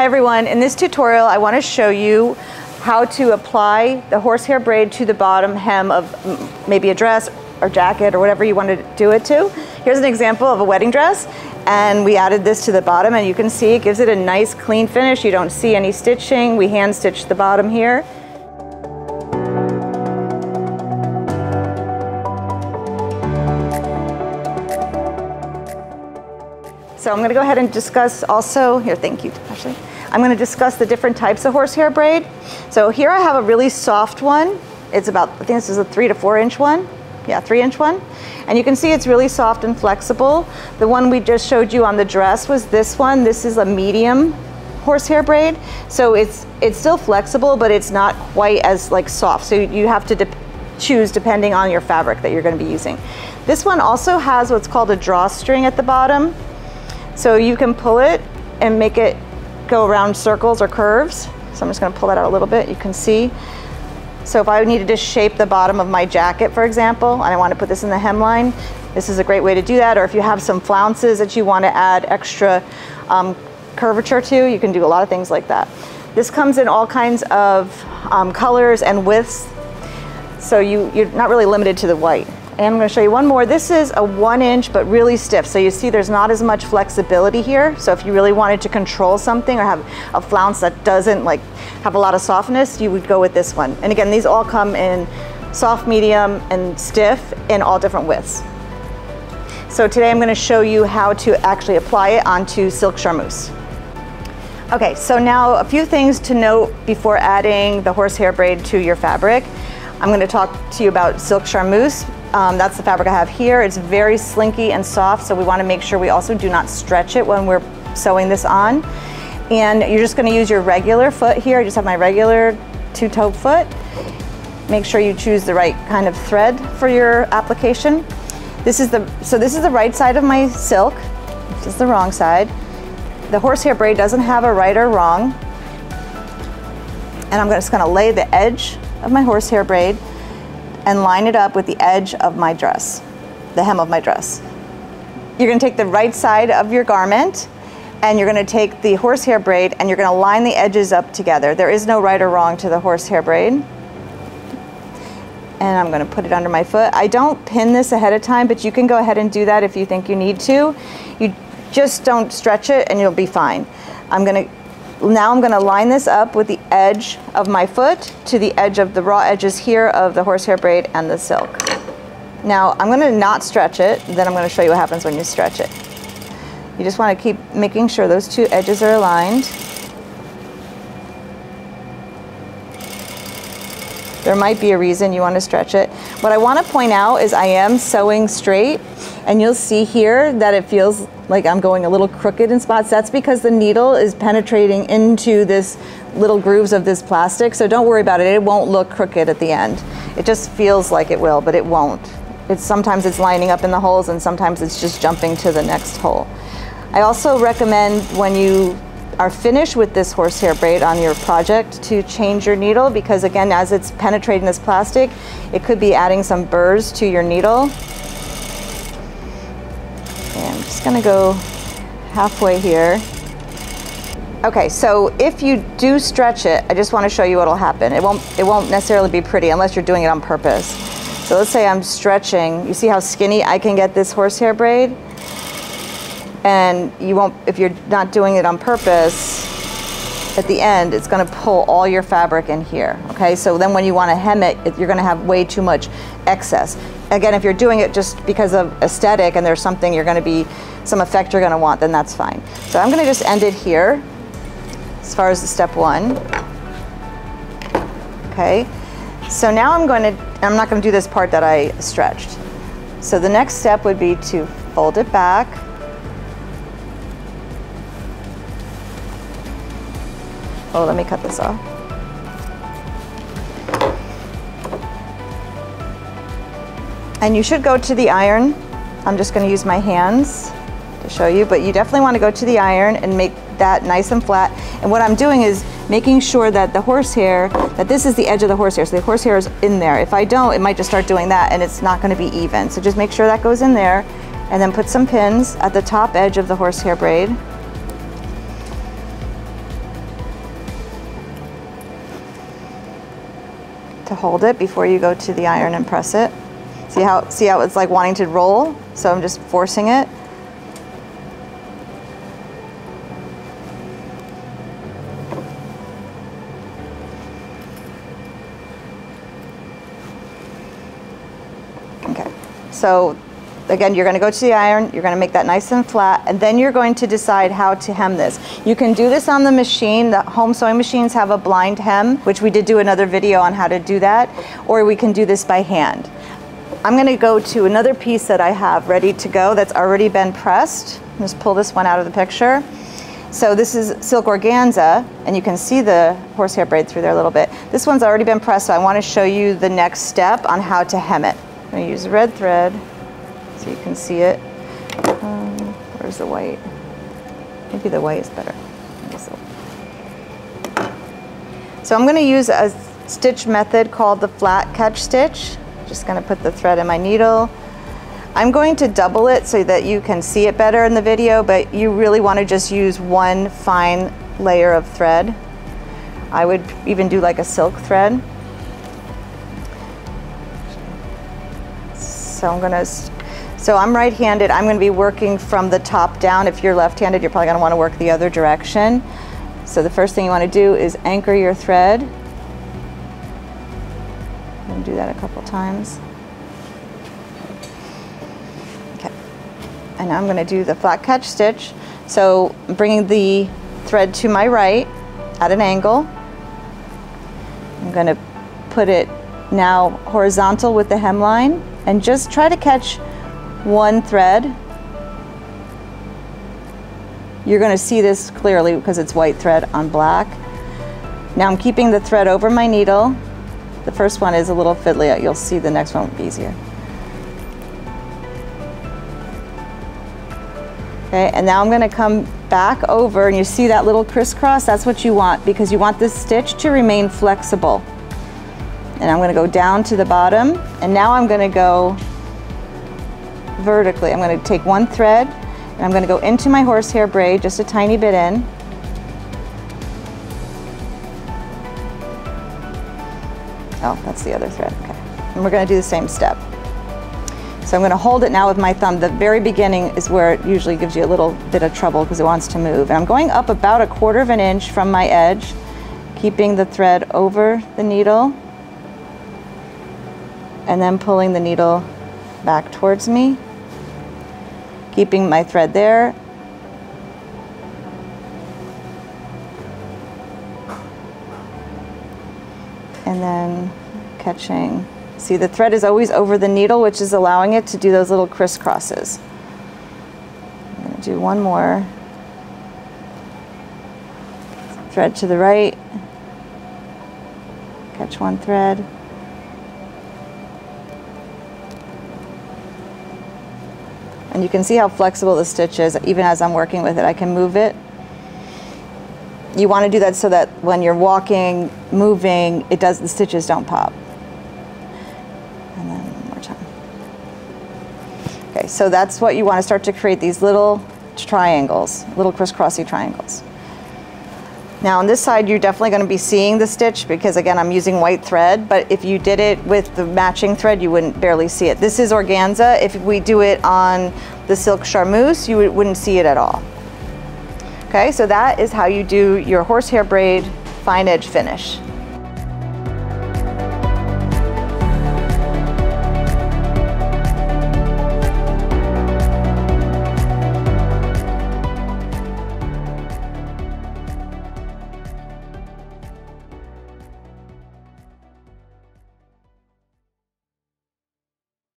Hi everyone, in this tutorial I want to show you how to apply the horsehair braid to the bottom hem of maybe a dress or jacket or whatever you want to do it to. Here's an example of a wedding dress and we added this to the bottom and you can see it gives it a nice clean finish. You don't see any stitching. We hand stitched the bottom here. So I'm going to go ahead and discuss also, here, thank you, Ashley. I'm going to discuss the different types of horsehair braid. So here I have a really soft one. It's about, I think this is a three to four inch one. Yeah, three inch one. And you can see it's really soft and flexible. The one we just showed you on the dress was this one. This is a medium horsehair braid. So it's, it's still flexible, but it's not quite as like soft. So you have to de choose depending on your fabric that you're going to be using. This one also has what's called a drawstring at the bottom. So you can pull it and make it go around circles or curves. So I'm just gonna pull that out a little bit, you can see. So if I needed to shape the bottom of my jacket, for example, and I want to put this in the hemline, this is a great way to do that. Or if you have some flounces that you want to add extra um, curvature to, you can do a lot of things like that. This comes in all kinds of um, colors and widths, so you, you're not really limited to the white. And I'm going to show you one more. This is a one inch, but really stiff. So you see there's not as much flexibility here. So if you really wanted to control something or have a flounce that doesn't like have a lot of softness, you would go with this one. And again, these all come in soft, medium, and stiff in all different widths. So today I'm going to show you how to actually apply it onto silk charmeuse. Okay, so now a few things to note before adding the horsehair braid to your fabric. I'm going to talk to you about silk charmeuse um, that's the fabric I have here. It's very slinky and soft, so we wanna make sure we also do not stretch it when we're sewing this on. And you're just gonna use your regular foot here. I just have my regular two-toe foot. Make sure you choose the right kind of thread for your application. This is the, so this is the right side of my silk. This is the wrong side. The horsehair braid doesn't have a right or wrong. And I'm just gonna lay the edge of my horsehair braid and line it up with the edge of my dress, the hem of my dress. You're gonna take the right side of your garment and you're gonna take the horsehair braid and you're gonna line the edges up together. There is no right or wrong to the horsehair braid. And I'm gonna put it under my foot. I don't pin this ahead of time, but you can go ahead and do that if you think you need to. You just don't stretch it and you'll be fine. I'm gonna now I'm gonna line this up with the edge of my foot to the edge of the raw edges here of the horsehair braid and the silk. Now I'm gonna not stretch it, then I'm gonna show you what happens when you stretch it. You just wanna keep making sure those two edges are aligned. There might be a reason you wanna stretch it. What I wanna point out is I am sewing straight and you'll see here that it feels like I'm going a little crooked in spots. That's because the needle is penetrating into this little grooves of this plastic. So don't worry about it. It won't look crooked at the end. It just feels like it will, but it won't. It's sometimes it's lining up in the holes and sometimes it's just jumping to the next hole. I also recommend when you are finished with this horsehair braid on your project to change your needle because again, as it's penetrating this plastic, it could be adding some burrs to your needle just gonna go halfway here. Okay, so if you do stretch it, I just wanna show you what'll happen. It won't, it won't necessarily be pretty unless you're doing it on purpose. So let's say I'm stretching, you see how skinny I can get this horsehair braid? And you won't, if you're not doing it on purpose, at the end, it's gonna pull all your fabric in here, okay? So then when you wanna hem it, you're gonna have way too much excess. Again, if you're doing it just because of aesthetic and there's something you're gonna be some effect you're gonna want, then that's fine. So I'm gonna just end it here as far as the step one. Okay, so now I'm going to, I'm not gonna do this part that I stretched. So the next step would be to fold it back. Oh, let me cut this off. And you should go to the iron. I'm just gonna use my hands to show you, but you definitely want to go to the iron and make that nice and flat. And what I'm doing is making sure that the horsehair, that this is the edge of the horsehair, so the horsehair is in there. If I don't, it might just start doing that and it's not going to be even. So just make sure that goes in there and then put some pins at the top edge of the horsehair braid. To hold it before you go to the iron and press it. See how, see how it's like wanting to roll? So I'm just forcing it. Okay, so again, you're gonna go to the iron, you're gonna make that nice and flat, and then you're going to decide how to hem this. You can do this on the machine. The home sewing machines have a blind hem, which we did do another video on how to do that, or we can do this by hand. I'm gonna go to another piece that I have ready to go that's already been pressed. Just pull this one out of the picture. So this is silk organza, and you can see the horsehair braid through there a little bit. This one's already been pressed, so I wanna show you the next step on how to hem it. I'm gonna use red thread so you can see it. Um, where's the white? Maybe the white is better. So I'm going to use a stitch method called the flat catch stitch. Just going to put the thread in my needle. I'm going to double it so that you can see it better in the video, but you really want to just use one fine layer of thread. I would even do like a silk thread. So I'm going to so I'm right-handed, I'm gonna be working from the top down. If you're left-handed, you're probably gonna wanna work the other direction. So the first thing you wanna do is anchor your thread. I'm gonna do that a couple times. Okay, and I'm gonna do the flat catch stitch. So I'm bringing the thread to my right at an angle. I'm gonna put it now horizontal with the hemline and just try to catch one thread. You're going to see this clearly because it's white thread on black. Now I'm keeping the thread over my needle. The first one is a little fiddly. You'll see the next one will be easier. Okay, and now I'm going to come back over and you see that little crisscross? That's what you want because you want this stitch to remain flexible. And I'm going to go down to the bottom and now I'm going to go vertically. I'm going to take one thread and I'm going to go into my horsehair braid just a tiny bit in. Oh, that's the other thread. Okay. And we're going to do the same step. So I'm going to hold it now with my thumb. The very beginning is where it usually gives you a little bit of trouble because it wants to move. And I'm going up about a quarter of an inch from my edge, keeping the thread over the needle and then pulling the needle back towards me keeping my thread there. And then catching. See, the thread is always over the needle, which is allowing it to do those little crisscrosses. I'm to do one more. Thread to the right. Catch one thread. And you can see how flexible the stitch is. Even as I'm working with it, I can move it. You want to do that so that when you're walking, moving, it does the stitches don't pop. And then one more time. Okay, so that's what you want to start to create these little triangles, little crisscrossy triangles. Now on this side, you're definitely going to be seeing the stitch because again, I'm using white thread, but if you did it with the matching thread, you wouldn't barely see it. This is organza. If we do it on the silk charmeuse, you wouldn't see it at all. Okay, so that is how you do your horsehair braid fine edge finish.